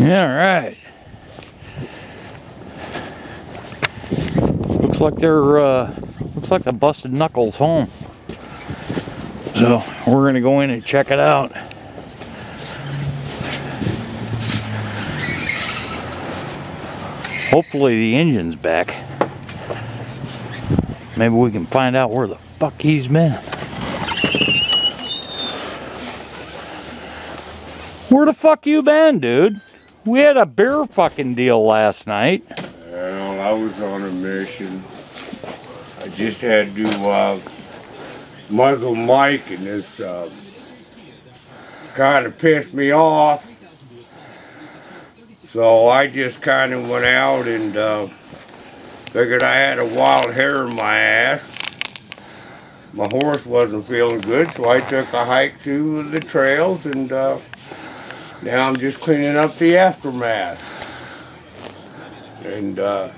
Yeah, right. Looks like they're uh, looks like the busted knuckles home. So we're gonna go in and check it out. Hopefully the Injun's back. Maybe we can find out where the fuck he's been. Where the fuck you been, dude? We had a beer fucking deal last night. Well, I was on a mission. I just had to uh, muzzle Mike, and this uh, kind of pissed me off. So I just kind of went out and uh, figured I had a wild hair in my ass. My horse wasn't feeling good, so I took a hike through the trails, and uh, now I'm just cleaning up the aftermath. And uh,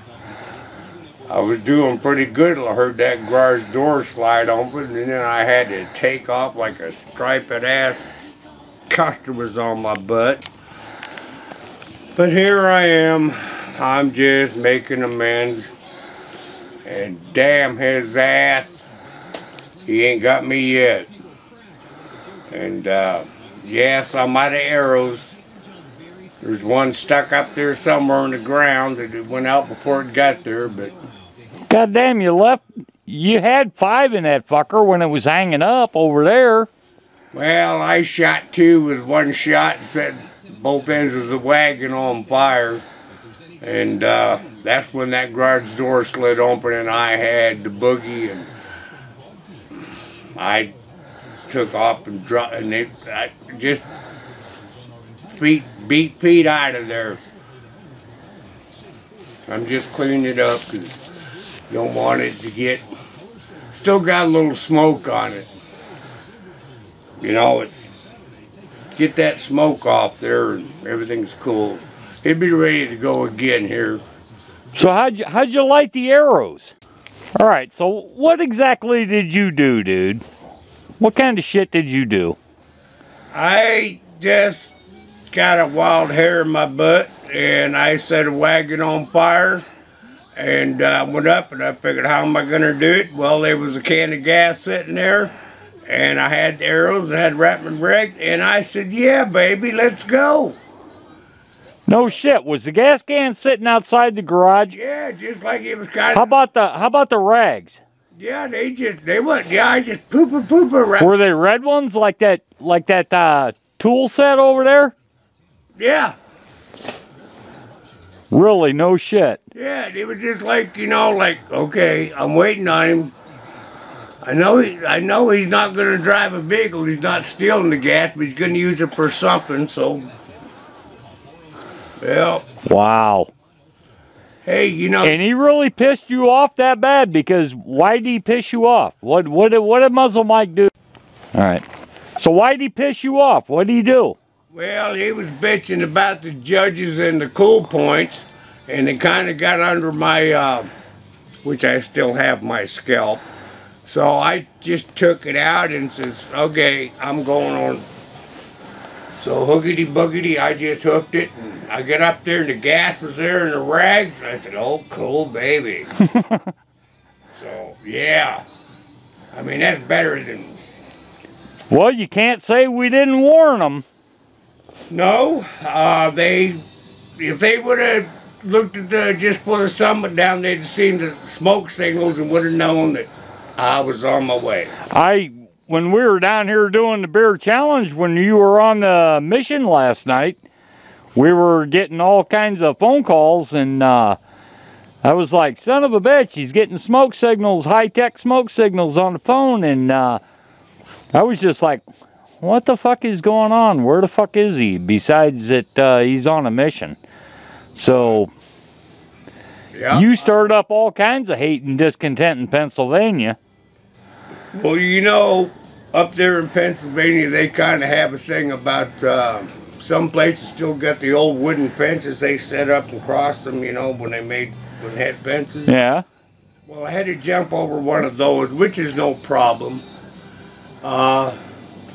I was doing pretty good. I heard that garage door slide open, and then I had to take off like a striped ass customers on my butt. But here I am. I'm just making amends. And damn his ass. He ain't got me yet. And uh, yes, I'm out of arrows. There's one stuck up there somewhere in the ground that it went out before it got there, but God damn, you left. You had five in that fucker when it was hanging up over there. well, I shot two with one shot and set both ends of the wagon on fire. And uh, that's when that garage door slid open and I had the boogie and I took off and dropped and it I just beat beat Pete out of there. I'm just cleaning it up because don't want it to get still got a little smoke on it. You know, it's get that smoke off there and everything's cool. It'd be ready to go again here. So how'd you how'd you light the arrows? All right. So what exactly did you do, dude? What kind of shit did you do? I just got a wild hair in my butt and I set a wagon on fire and uh, went up and I figured how am I gonna do it? Well there was a can of gas sitting there and I had arrows and had Rapman brick and I said, Yeah baby, let's go. No shit. Was the gas can sitting outside the garage? Yeah, just like it was kind How of about the how about the rags? Yeah, they just they went yeah, I just pooper pooper right Were they red ones like that like that uh, tool set over there? Yeah. Really? No shit. Yeah, it was just like you know, like okay, I'm waiting on him. I know he, I know he's not going to drive a vehicle. He's not stealing the gas, but he's going to use it for something. So, well, Wow. Hey, you know, And he really pissed you off that bad because why did he piss you off? What what did what did Muzzle Mike do? All right. So why did he piss you off? What did he do? well, he was bitching about the judges and the cool points, and it kind of got under my, uh, which I still have my scalp. So I just took it out and says, okay, I'm going on. So hookity boogity, I just hooked it and I get up there and the gas was there and the rags. I said, oh, cool, baby. so, yeah. I mean, that's better than, Well, you can't say we didn't warn them. no, uh, they, if they would have looked at the, just put the summit down, they'd have seen the smoke signals and would have known that I was on my way. I when we were down here doing the beer challenge when you were on the mission last night, we were getting all kinds of phone calls and uh I was like, son of a bitch, he's getting smoke signals, high tech smoke signals on the phone and uh I was just like, what the fuck is going on? Where the fuck is he? Besides that uh, he's on a mission. So Yeah. you stirred up all kinds of hate and discontent in Pennsylvania. Well, you know, up there in Pennsylvania, they kind of have a thing about uh, some places still got the old wooden fences they set up and crossed them, you know, when they made when they had fences. Yeah. Well, I had to jump over one of those, which is no problem. Uh,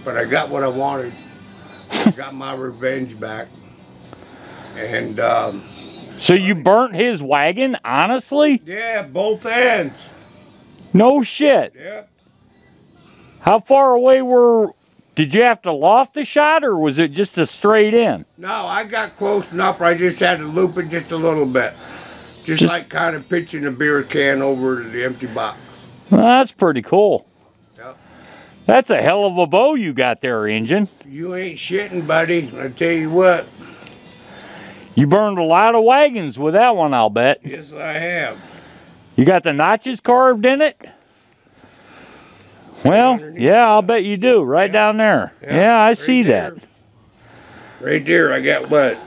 but I got what I wanted. I got my revenge back. And um, So you burnt his wagon, honestly? yeah, both ends. No shit. Yep. How far away were did you have to loft the shot or was it just a straight in? No, I got close enough. I just had to loop it just a little bit. Just, Just- like kind of pitching a beer can over to the empty box. Well, that's pretty cool. Yep. That's a hell of a bow you got there, Injun. You ain't shitting, buddy. I tell you what. You burned a lot of wagons with that one, I'll bet. Yes, I have. You got the notches carved in it? Well, underneath. yeah, I'll bet you do. Right Yeah. down there. Yeah, Yeah, I right see there. that. Right there, I got what?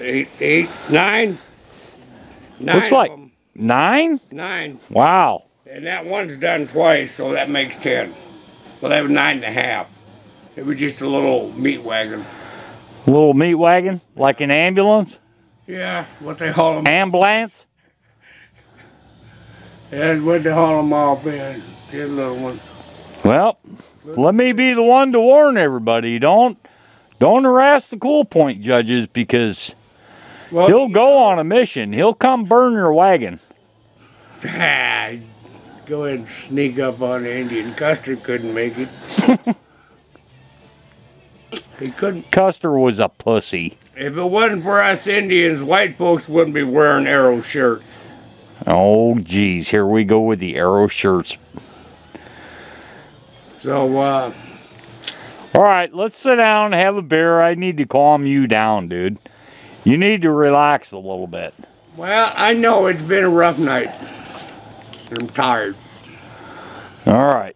Eight, eight, nine? Nine Looks like- 'em. Nine? Nine. Wow. And that one's done twice, so that makes ten. Well, that was nine and a half. It was just a little meat wagon. Little meat wagon, like an ambulance? Yeah, what they haul them. Ambulance? That's what they haul them off in. This little one. Well, let me be the one to warn everybody. Don't don't harass the cool point judges because Well, he'll go on a mission. He'll come burn your wagon. Go ahead and sneak up on Indian. Custer couldn't make it. he couldn't. Custer was a pussy. If it wasn't for us Indians, white folks wouldn't be wearing arrow shirts. Oh, geez, here we go with the arrow shirts. So, uh, All right, let's sit down and have a beer. I need to calm you down, dude. You need to relax a little bit. well, I know it's been a rough night. I'm tired. All right.